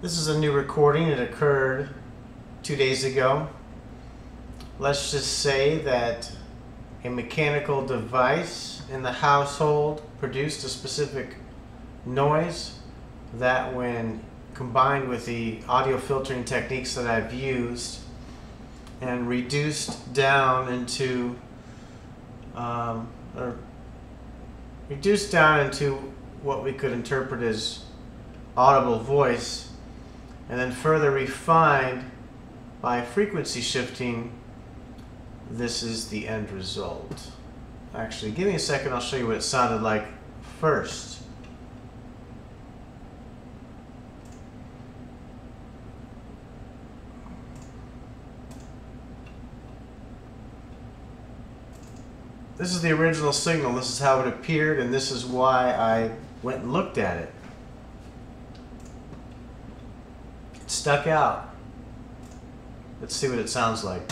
This is a new recording. It occurred two days ago. Let's just say that a mechanical device in the household produced a specific noise that, when combined with the audio filtering techniques that I've used and reduced down into, um, or reduced down into what we could interpret as audible voice and then further refined by frequency shifting, this is the end result. Actually, give me a second, I'll show you what it sounded like first. This is the original signal, this is how it appeared, and this is why I went and looked at it. Stuck out. Let's see what it sounds like.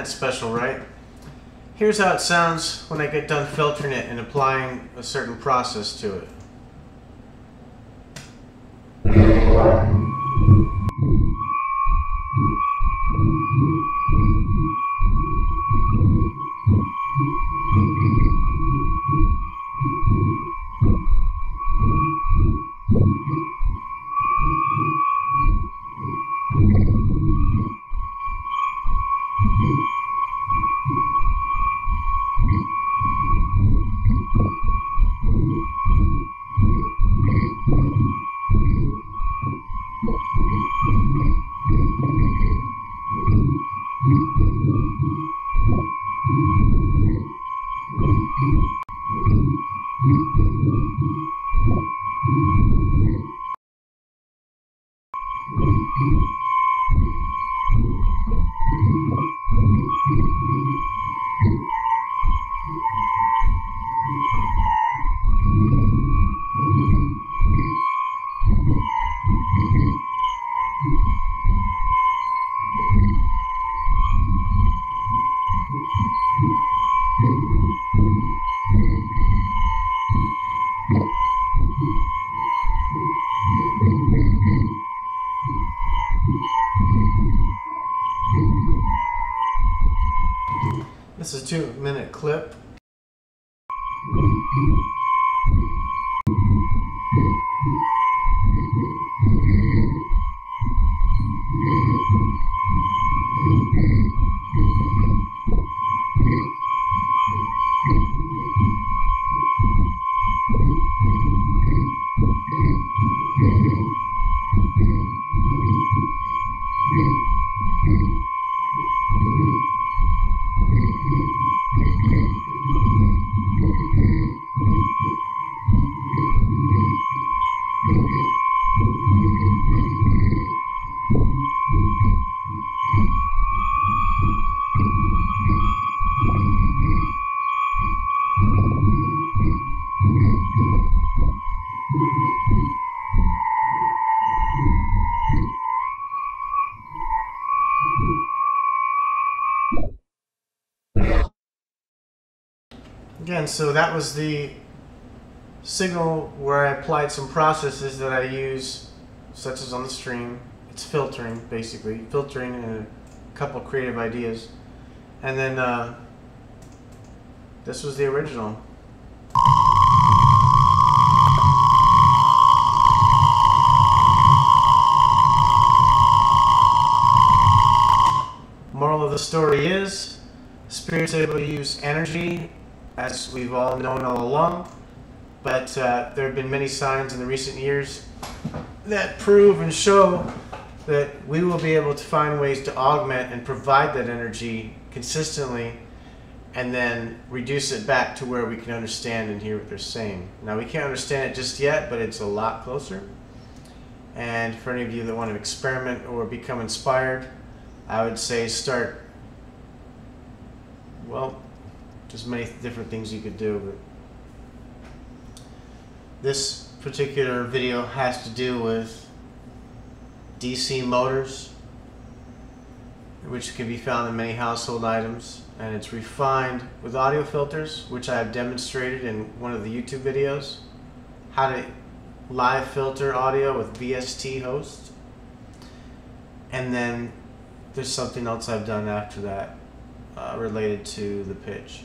That special, right? Here's how it sounds when I get done filtering it and applying a certain process to it. Two minute clip. Again, so that was the signal where I applied some processes that I use, such as on the stream. It's filtering, basically, filtering and a couple creative ideas. And then uh, this was the original. Moral of the story is, spirits able to use energy as we've all known all along. But uh, there have been many signs in the recent years that prove and show that we will be able to find ways to augment and provide that energy consistently and then reduce it back to where we can understand and hear what they're saying. Now we can't understand it just yet, but it's a lot closer. And for any of you that want to experiment or become inspired, I would say start. Well, there's many different things you could do, but this particular video has to do with DC motors, which can be found in many household items, and it's refined with audio filters, which I have demonstrated in one of the YouTube videos, how to live filter audio with VST host. And then there's something else I've done after that uh, related to the pitch.